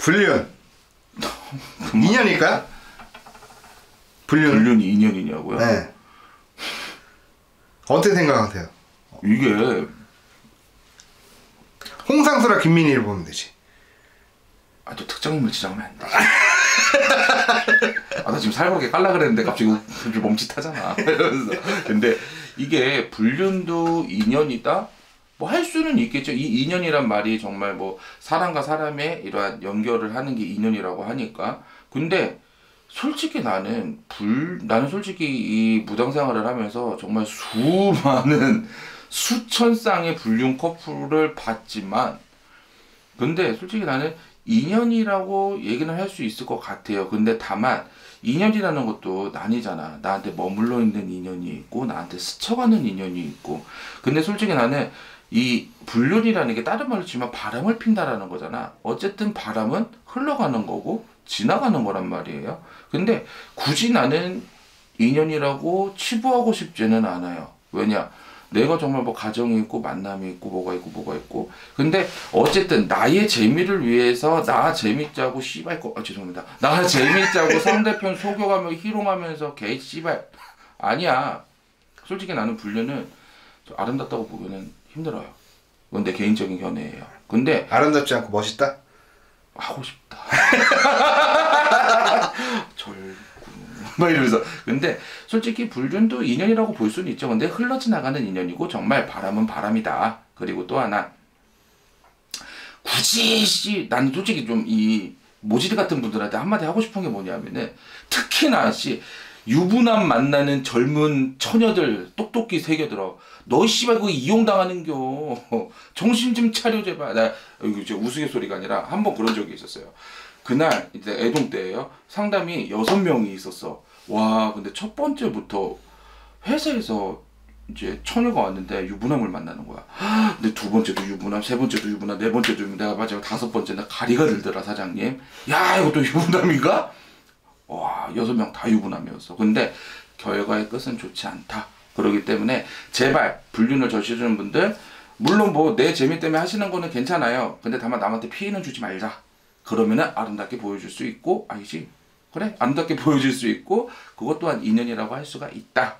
불륜. 2년일까? 불륜. 불륜이 2년이냐고요? 네. 어떻게 생각하세요? 이게 홍상수랑 김민희를 보면 되지. 아 또 특정 인물 지정하면 안 돼. 아나 지금 살벌하게 깔라 그랬는데 갑자기 갑자기 멈칫하잖아. 이러면서 근데 이게 불륜도 인연이다. 뭐 할 수는 있겠죠. 이 인연이란 말이 정말 뭐 사람과 사람의 이러한 연결을 하는 게 인연이라고 하니까. 근데 솔직히 나는 불 나는 솔직히 이 무당 생활을 하면서 정말 수많은 수천 쌍의 불륜 커플을 봤지만 근데 솔직히 나는 인연이라고 얘기는 할 수 있을 것 같아요. 근데 다만 인연이라는 것도 나뉘잖아. 나한테 머물러 있는 인연이 있고 나한테 스쳐가는 인연이 있고. 근데 솔직히 나는 이 불륜이라는 게 다른 말로 치면 바람을 핀다라는 거잖아. 어쨌든 바람은 흘러가는 거고 지나가는 거란 말이에요. 근데 굳이 나는 인연이라고 치부하고 싶지는 않아요. 왜냐? 내가 정말 뭐 가정이 있고 만남이 있고 뭐가 있고 뭐가 있고 근데 어쨌든 나의 재미를 위해서 나 재밌자고 씨발 거 아, 죄송합니다 나 재밌자고 상대편 속여가며 희롱하면서 개 씨발 아니야 솔직히 나는 불륜은 좀 아름답다고 보기는 힘들어요 그건 내 개인적인 견해예요 근데 아름답지 않고 멋있다? 하고 싶다. 절구. 막 이러면서. 근데 솔직히 불륜도 인연이라고 볼 수는 있죠. 근데 흘러 지나가는 인연이고 정말 바람은 바람이다. 그리고 또 하나 굳이 씨 나는 솔직히 좀 이 모지리 같은 분들한테 한마디 하고 싶은 게 뭐냐면은 특히나 씨 유부남 만나는 젊은 처녀들 똑똑히 새겨들어. 너 씨발 그거 이용당하는겨. 정신 좀 차려 제발. 나 이거 제 우스갯소리가 아니라 한 번 그런 적이 있었어요. 그날 이제 애동 때예요. 상담이 여섯 명이 있었어. 와 근데 첫 번째부터 회사에서 이제 처녀가 왔는데 유부남을 만나는 거야. 근데 두 번째도 유부남, 세 번째도 유부남, 네 번째도 유부남, 내가 마지막 다섯 번째 나 가리가 들더라 사장님. 야 이것도 유부남인가? 와 여섯 명 다 유부남이었어. 근데 결과의 끝은 좋지 않다. 그러기 때문에 제발 불륜을 저지르는 분들 물론 뭐 내 재미 때문에 하시는 거는 괜찮아요. 근데 다만 남한테 피해는 주지 말자. 그러면은 아름답게 보여줄 수 있고 아니지 그래 아름답게 보여줄 수 있고 그것 또한 인연이라고 할 수가 있다.